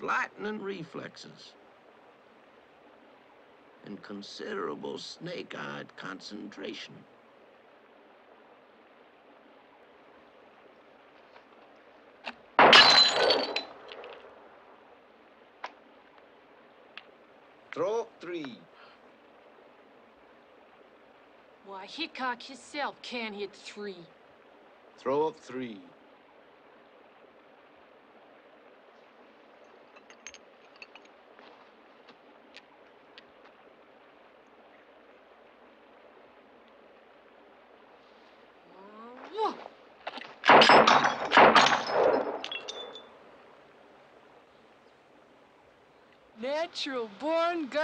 lightning reflexes and considerable snake-eyed concentration. Throw up three. Why, Hickok himself can't hit three. Throw up three. Natural born gun.